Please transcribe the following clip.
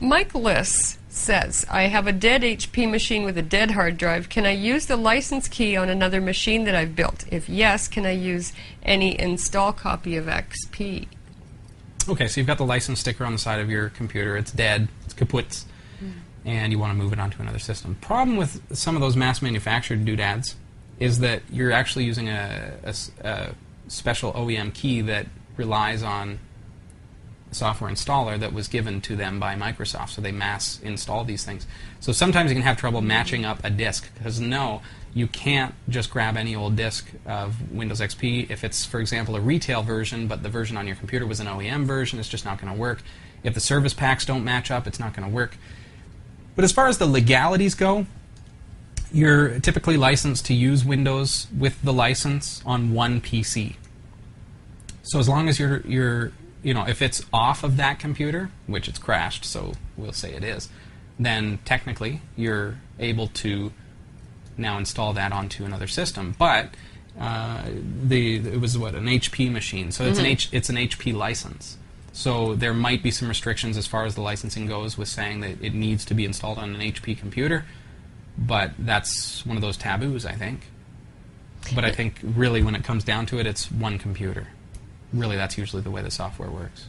Mike Liss says, I have a dead HP machine with a dead hard drive. Can I use the license key on another machine that I've built? If yes, can I use any install copy of XP? Okay, so you've got the license sticker on the side of your computer. It's dead. It's kaput. Hmm. And you want to move it onto another system. Problem with some of those mass manufactured doodads is that you're actually using a special OEM key that relies on a software installer that was given to them by Microsoft. So they mass install these things. So sometimes you can have trouble matching up a disk because no, you can't just grab any old disk of Windows XP. If it's, for example, a retail version, but the version on your computer was an OEM version, it's just not going to work. If the service packs don't match up, it's not going to work. But as far as the legalities go, you're typically licensed to use Windows with the license on one PC. So as long as you're you're you know if it's off of that computer, which it's crashed, so we'll say it is, then technically you're able to now install that onto another system. But uh, the it was what an HP machine, so it's an H it's an HP license. So there might be some restrictions as far as the licensing goes with saying that it needs to be installed on an HP computer, but that's one of those taboos, I think. But I think really when it comes down to it, it's one computer. Really, that's usually the way the software works.